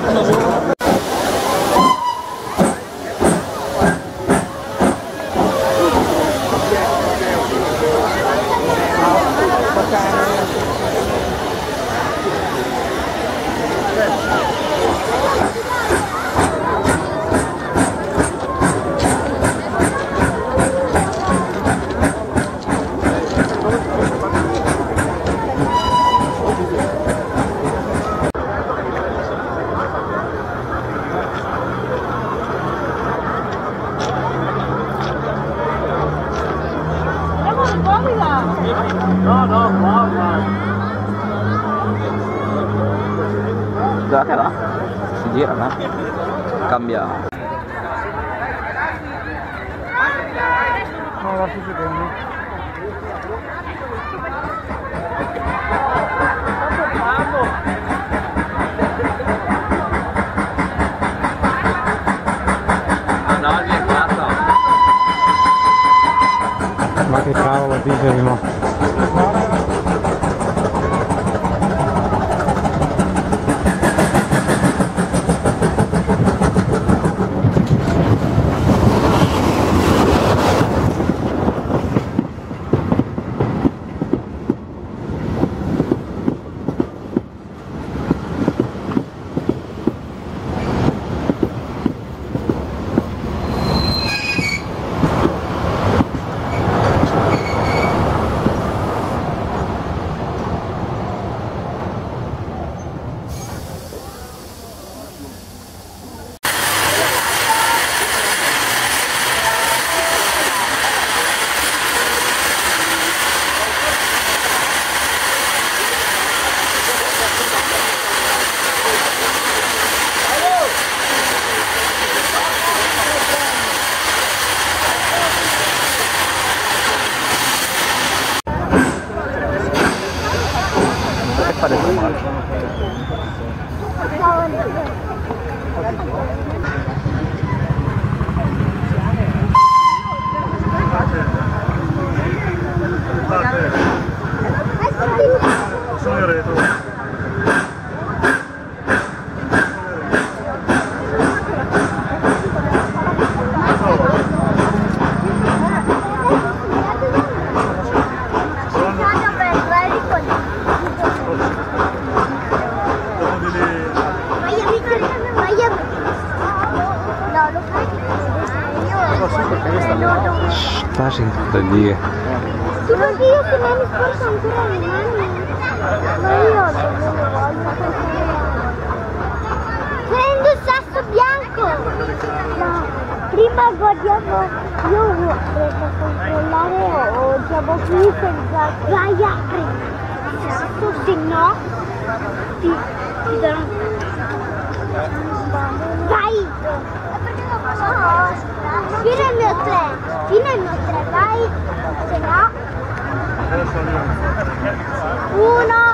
por favor. hubiera nada. Cambia. Ma che cavolo dice di no? Sono in retro. Non lo voglio Prendo il sasso bianco! No, prima guardiamo, io devo controllare o siamo qui senza... Vai apri sasso, se no ti, ti darò... Vai! Fino al mio 3, fino al mio 3, vai, se no. Uno.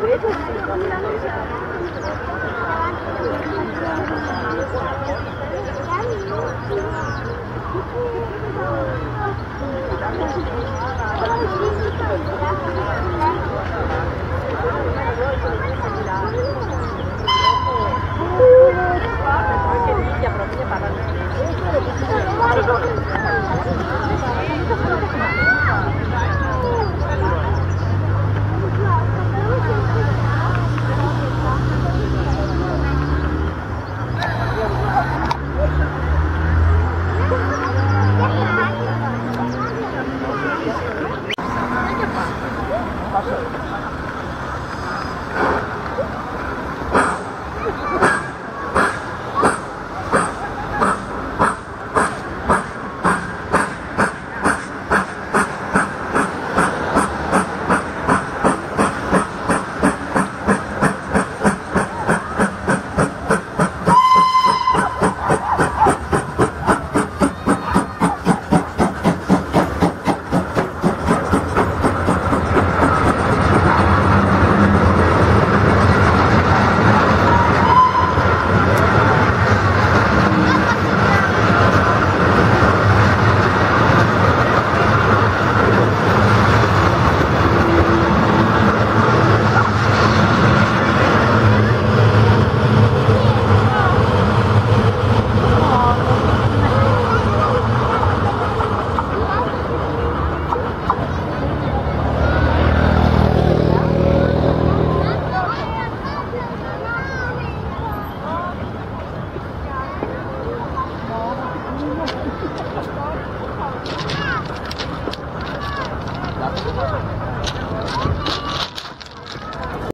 왜 저렇게 겁나 놓으셔?